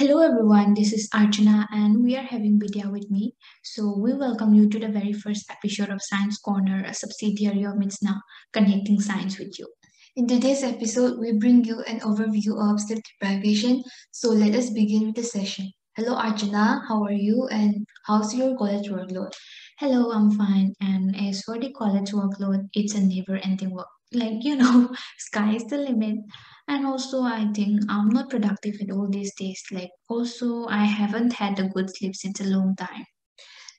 Hello everyone, this is Archana and we are having Bidya with me. So we welcome you to the very first episode of Science Corner, a subsidiary of Mitsna, connecting science with you. In today's episode, we bring you an overview of sleep deprivation. So let us begin with the session. Hello Archana, how are you and how's your college workload? Hello, I'm fine. And as for the college workload, it's a never ending work. Like, you know, sky is the limit. And also, I think I'm not productive at all these days. Like, also, I haven't had a good sleep since a long time.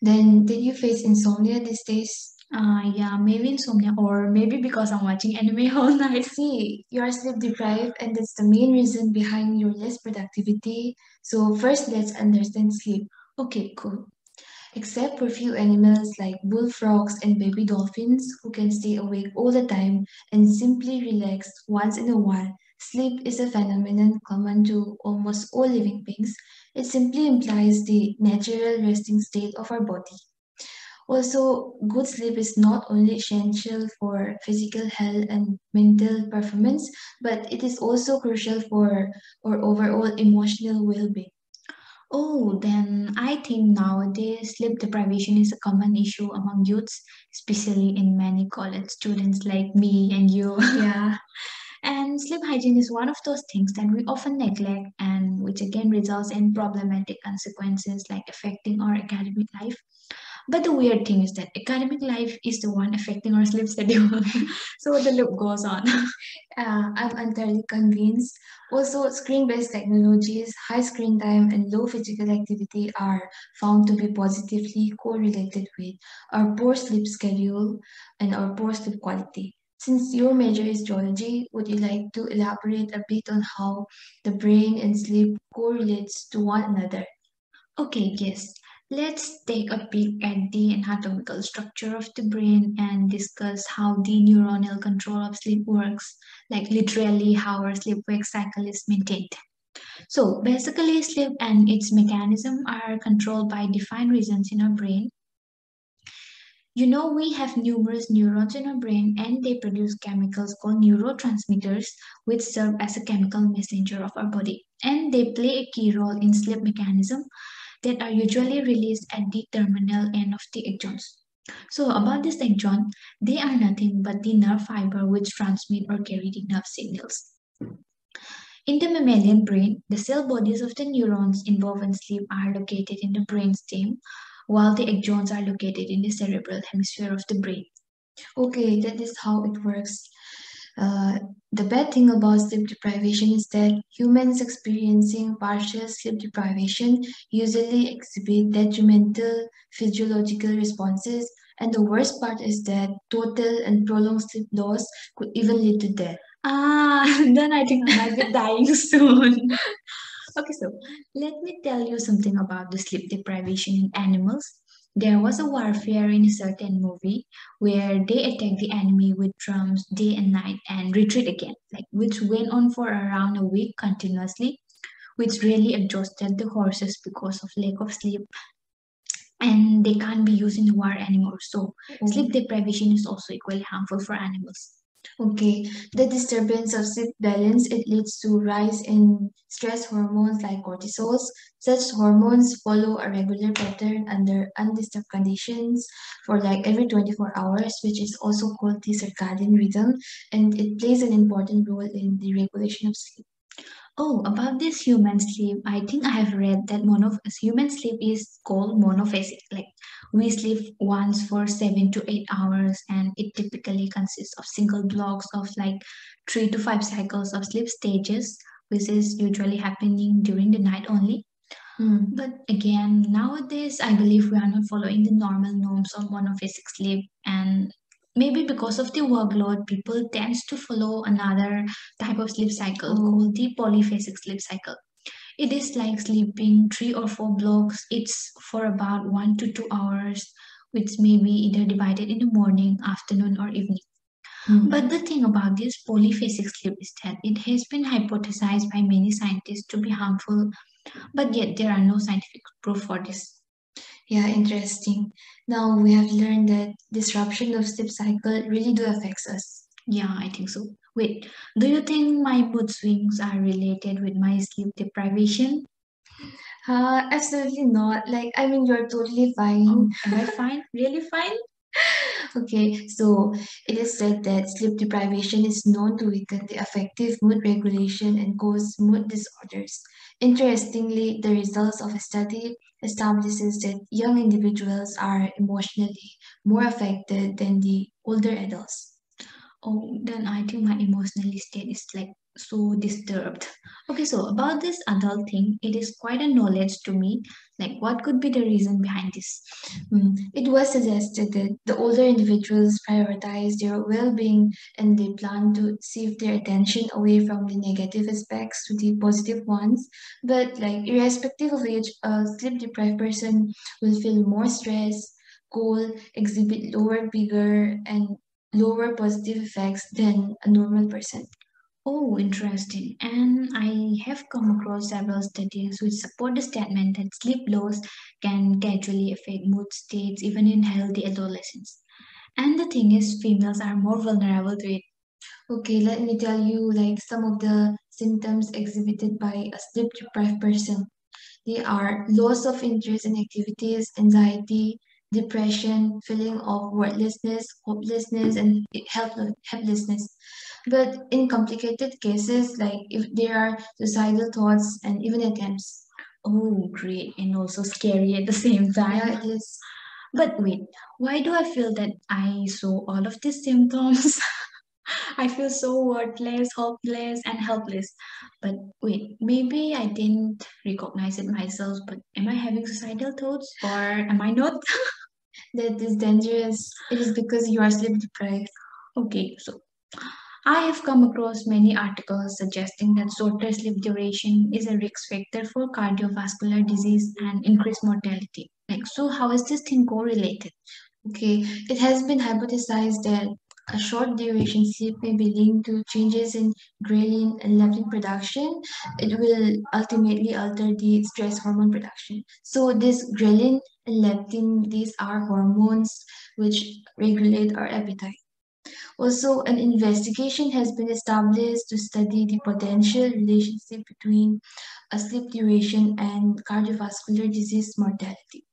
Then did you face insomnia these days? Uh, yeah, maybe insomnia, or maybe because I'm watching anime all night. See, you are sleep deprived and that's the main reason behind your less productivity. So first let's understand sleep. Okay, cool. Except for a few animals like bullfrogs and baby dolphins who can stay awake all the time and simply relax once in a while, sleep is a phenomenon common to almost all living beings. It simply implies the natural resting state of our body. Also, good sleep is not only essential for physical health and mental performance, but it is also crucial for our overall emotional well-being. Oh, then I think nowadays sleep deprivation is a common issue among youths, especially in many college students like me and you. Yeah. And sleep hygiene is one of those things that we often neglect and which again results in problematic consequences like affecting our academic life. But the weird thing is that academic life is the one affecting our sleep schedule. so the loop goes on. Uh, I'm entirely convinced. Also, screen-based technologies, high screen time, and low physical activity are found to be positively correlated with our poor sleep schedule and our poor sleep quality. Since your major is geology, would you like to elaborate a bit on how the brain and sleep correlates to one another? Okay, yes. Let's take a peek at the anatomical structure of the brain and discuss how the neuronal control of sleep works, like literally how our sleep wake cycle is maintained. So basically, sleep and its mechanism are controlled by defined regions in our brain. You know, we have numerous neurons in our brain and they produce chemicals called neurotransmitters, which serve as a chemical messenger of our body. And they play a key role in sleep mechanism that are usually released at the terminal end of the axons. So about this axon, they are nothing but the nerve fiber which transmit or carry the nerve signals. In the mammalian brain, the cell bodies of the neurons involved in sleep are located in the brainstem, while the axons are located in the cerebral hemisphere of the brain. Okay, that is how it works. Uh, the bad thing about sleep deprivation is that humans experiencing partial sleep deprivation usually exhibit detrimental physiological responses, and the worst part is that total and prolonged sleep loss could even lead to death. Ah, then I think I might be dying soon. okay, so let me tell you something about the sleep deprivation in animals. There was a warfare in a certain movie where they attack the enemy with drums day and night and retreat again, like which went on for around a week continuously, which really exhausted the horses because of lack of sleep and they can't be used in the war anymore. So mm-hmm. sleep deprivation is also equally harmful for animals. Okay, the disturbance of sleep balance, it leads to rise in stress hormones like cortisols. Such hormones follow a regular pattern under undisturbed conditions for like every 24 hours, which is also called the circadian rhythm, and it plays an important role in the regulation of sleep. Oh, about this human sleep, I think I have read that mono human sleep is called monophasic. Like we sleep once for seven to eight hours, and it typically consists of single blocks of like three to five cycles of sleep stages, which is usually happening during the night only. Hmm. But again, nowadays I believe we are not following the normal norms of monophasic sleep, and maybe because of the workload, people tends to follow another type of sleep cycle Oh. called the polyphasic sleep cycle. It is like sleeping three or four blocks. It's for about one to two hours, which may be either divided in the morning, afternoon, or evening. Hmm. But the thing about this polyphasic sleep is that it has been hypothesized by many scientists to be harmful, but yet there are no scientific proof for this. Yeah, interesting. Now we have learned that disruption of sleep cycle really do affects us. Yeah, I think so. Wait, do you think my mood swings are related with my sleep deprivation? Uh, absolutely not. Like, I mean, you're totally fine. Oh, am I fine? Really fine? Okay, so it is said that sleep deprivation is known to weaken the affective mood regulation and cause mood disorders. Interestingly, the results of a study establishes that young individuals are emotionally more affected than the older adults. Oh, then I think my emotional state is like so disturbed. Okay, so about this adult thing, it is quite a knowledge to me. Like, what could be the reason behind this? Mm, It was suggested that the older individuals prioritize their well being and they plan to shift their attention away from the negative aspects to the positive ones. But, like, irrespective of age, a sleep deprived person will feel more stress, cold, exhibit lower vigor, and lower positive effects than a normal person. Oh, interesting. And I have come across several studies which support the statement that sleep loss can gradually affect mood states even in healthy adolescents. And the thing is, females are more vulnerable to it. Okay, let me tell you like some of the symptoms exhibited by a sleep deprived person. They are loss of interest in activities, anxiety, depression, feeling of worthlessness, hopelessness, and help- helplessness. But in complicated cases, like if there are suicidal thoughts and even attempts, Oh, great. And also scary at the same time. it is. But wait, why do I feel that I saw all of these symptoms? I feel so worthless, hopeless, and helpless. But wait, maybe I didn't recognize it myself, but am I having suicidal thoughts or am I not? That is dangerous. It is because you are sleep deprived. Okay, so I have come across many articles suggesting that shorter sleep duration is a risk factor for cardiovascular disease and increased mortality. Like, so how is this thing correlated? Okay, it has been hypothesized that a short duration sleep may be linked to changes in ghrelin and leptin production. It will ultimately alter the stress hormone production. So, this ghrelin and leptin, these are hormones which regulate our appetite. Also, an investigation has been established to study the potential relationship between a sleep duration and cardiovascular disease mortality.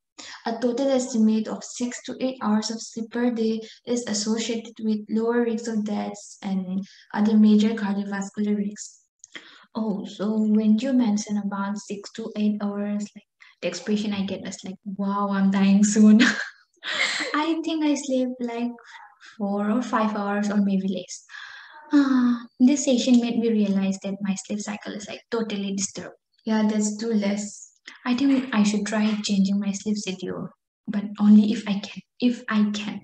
A total estimate of 6 to 8 hours of sleep per day is associated with lower risks of deaths and other major cardiovascular risks. Oh, so when you mention about six to eight hours, like the expression I get is like, wow, I'm dying soon. I think I sleep like four or five hours or maybe less. Ah, this session made me realize that my sleep cycle is like totally disturbed. Yeah, that's too less. I think I should try changing my sleep schedule, but only if I can. If I can.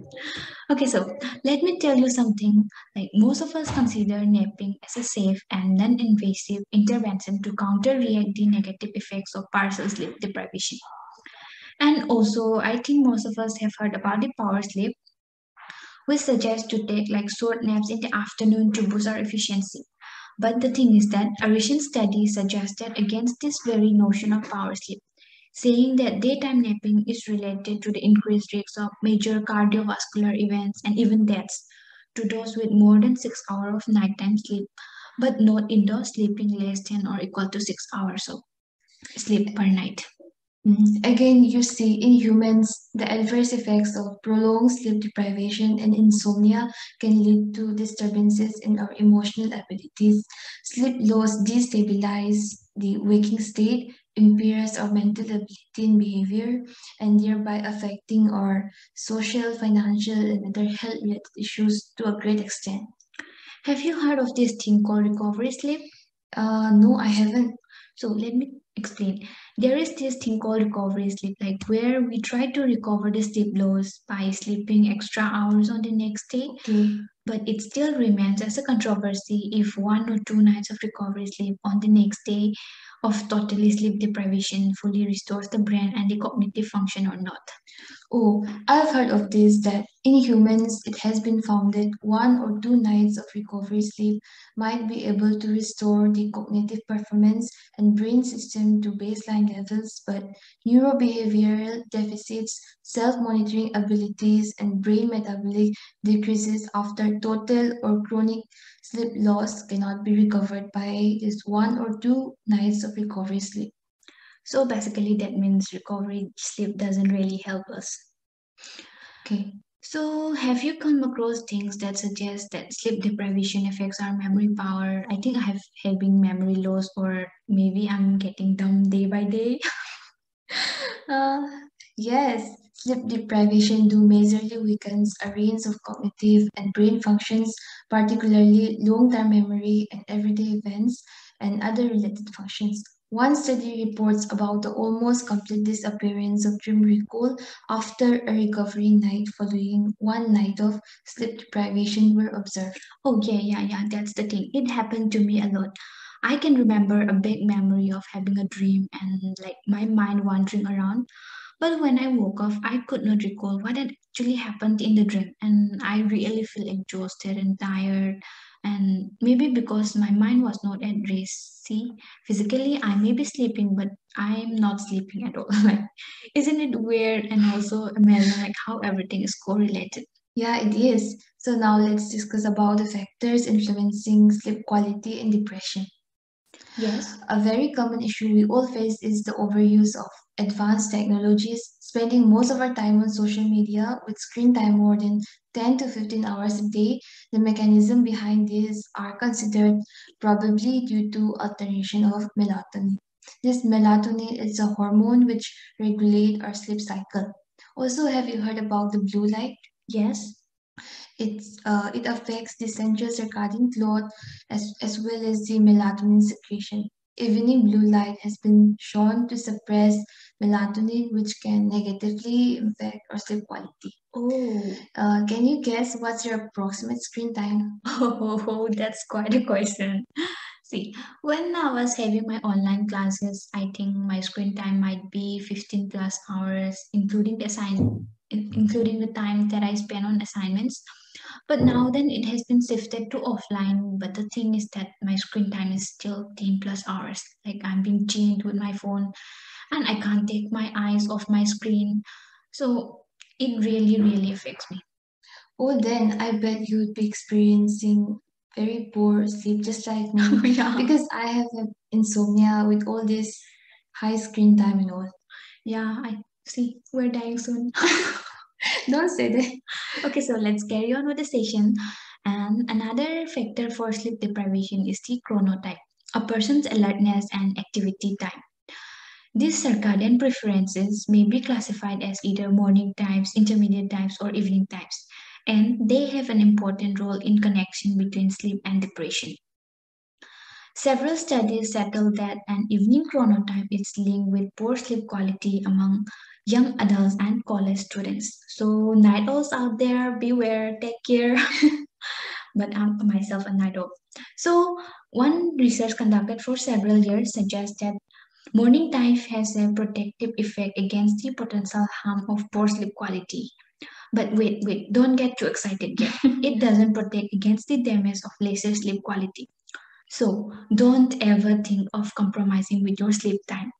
Okay, so let me tell you something. Like most of us consider napping as a safe and non-invasive intervention to counteract the negative effects of partial sleep deprivation. And also, I think most of us have heard about the power sleep, which suggest to take like short naps in the afternoon to boost our efficiency. But the thing is that a recent study suggested against this very notion of power sleep, saying that daytime napping is related to the increased risks of major cardiovascular events and even deaths to those with more than six hours of nighttime sleep, but not in those sleeping less than or equal to six hours of sleep per night. Mhm. Again, you see in humans, the adverse effects of prolonged sleep deprivation and insomnia can lead to disturbances in our emotional abilities. Sleep loss destabilizes the waking state, impairs our mental ability and behavior, and thereby affecting our social, financial, and other health-related issues to a great extent. Have you heard of this thing called recovery sleep? Uh, no, I haven't. So let me explain. There is this thing called recovery sleep, like where we try to recover the sleep loss by sleeping extra hours on the next day, Okay. but it still remains as a controversy if one or two nights of recovery sleep on the next day of totally sleep deprivation fully restores the brain and the cognitive function or not. Oh, I've heard of this that in humans it has been found that one or two nights of recovery sleep might be able to restore the cognitive performance and brain system to baseline levels, but neurobehavioral deficits, self monitoring abilities, and brain metabolic decreases after total or chronic sleep loss cannot be recovered by just one or two nights of recovery sleep. So basically, that means recovery sleep doesn't really help us. Okay. So, have you come across things that suggest that sleep deprivation affects our memory power? I think I have having memory loss, or maybe I'm getting dumb day by day. Uh, yes, sleep deprivation do majorly weakens a range of cognitive and brain functions, particularly long-term memory and everyday events and other related functions. One study reports about the almost complete disappearance of dream recall after a recovery night following one night of sleep deprivation were observed. Oh, yeah, yeah, yeah, that's the thing. It happened to me a lot. I can remember a big memory of having a dream and like my mind wandering around. But when I woke up, I could not recall what had actually happened in the dream, and I really feel exhausted and tired. And maybe because my mind was not at rest. See, physically I may be sleeping, but I'm not sleeping at all. like, isn't it weird and also amazing like how everything is correlated? Yeah, it is. So now let's discuss about the factors influencing sleep quality and depression. Yes. A very common issue we all face is the overuse of advanced technologies, spending most of our time on social media with screen time more than 10 to 15 hours a day. The mechanism behind this are considered probably due to alteration of melatonin. This melatonin is a hormone which regulates our sleep cycle. Also, have you heard about the blue light? Yes. It's, uh, it affects the central circadian clock as, as well as the melatonin secretion. Evening blue light has been shown to suppress melatonin, which can negatively impact our sleep quality. Oh. Uh, can you guess what's your approximate screen time? Oh, that's quite a question. See, when I was having my online classes, I think my screen time might be 15 plus hours, including the assign in- including the time that I spend on assignments. But now then it has been shifted to offline. But the thing is that my screen time is still 10 plus hours. Like I'm being chained with my phone and I can't take my eyes off my screen. So it really, really affects me. Oh, then I bet you would be experiencing very poor sleep just like me oh, yeah. because I have insomnia with all this high screen time and all. Yeah, I see. We're dying soon. Don't say that. Okay, so let's carry on with the session. And another factor for sleep deprivation is the chronotype, a person's alertness and activity time. These circadian preferences may be classified as either morning times, intermediate times, or evening times, and they have an important role in connection between sleep and depression. Several studies settle that an evening chronotype is linked with poor sleep quality among young adults and college students. So, night owls out there, beware, take care. but I'm myself a night owl. So, one research conducted for several years suggests that morning time has a protective effect against the potential harm of poor sleep quality. But wait, wait, don't get too excited yet. it doesn't protect against the damage of lesser sleep quality. So don't ever think of compromising with your sleep time.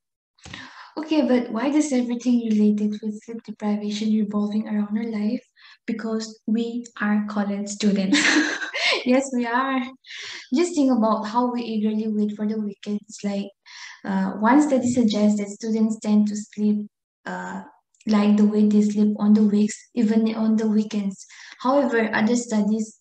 Okay, but why does everything related with sleep deprivation revolving around our life? Because we are college students. yes, we are. Just think about how we eagerly wait for the weekends. Like, uh, one study suggests that students tend to sleep uh, like the way they sleep on the weeks, even on the weekends. However, other studies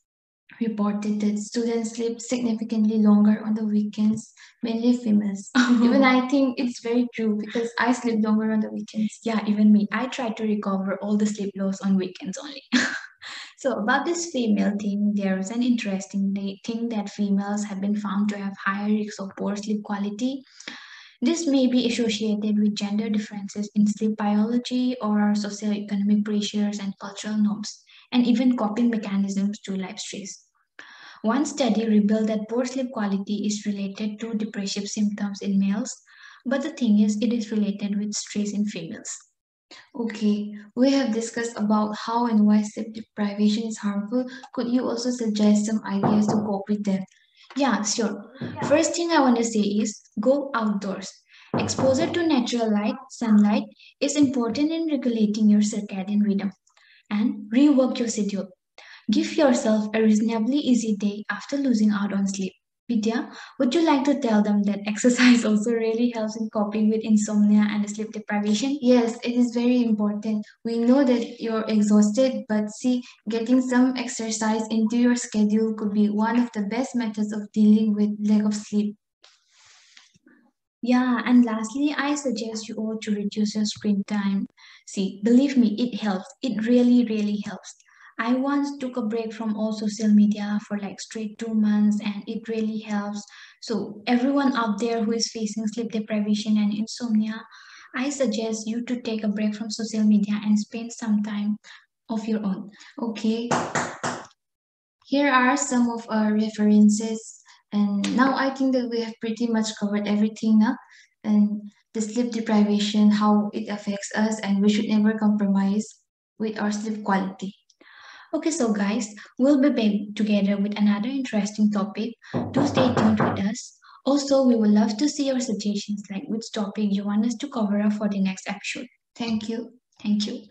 reported that students sleep significantly longer on the weekends, mainly females. Even I think it's very true because I sleep longer on the weekends. yeah, even me. I try to recover all the sleep loss on weekends only. so about this female thing, there is an interesting thing that females have been found to have higher risks of poor sleep quality. This may be associated with gender differences in sleep biology or socioeconomic pressures and cultural norms, and even coping mechanisms to life stress. One study revealed that poor sleep quality is related to depressive symptoms in males, but the thing is, it is related with stress in females. Okay, we have discussed about how and why sleep deprivation is harmful. Could you also suggest some ideas to cope with them? Yeah, sure. First thing I want to say is go outdoors. Exposure to natural light, sunlight, is important in regulating your circadian rhythm and rework your schedule. Give yourself a reasonably easy day after losing out on sleep. Bidya, would you like to tell them that exercise also really helps in coping with insomnia and sleep deprivation? Yes, it is very important. We know that you're exhausted, but see, getting some exercise into your schedule could be one of the best methods of dealing with lack of sleep. Yeah, and lastly, I suggest you all to reduce your screen time. See, believe me, it helps. It really, really helps. I once took a break from all social media for like straight two months, and it really helps. So, everyone out there who is facing sleep deprivation and insomnia, I suggest you to take a break from social media and spend some time of your own. Okay, here are some of our references. And now I think that we have pretty much covered everything now. And the sleep deprivation, how it affects us, and we should never compromise with our sleep quality. Okay, so guys, we'll be back together with another interesting topic. Do stay tuned with us. Also, we would love to see your suggestions, like which topic you want us to cover up for the next episode. Thank you. Thank you.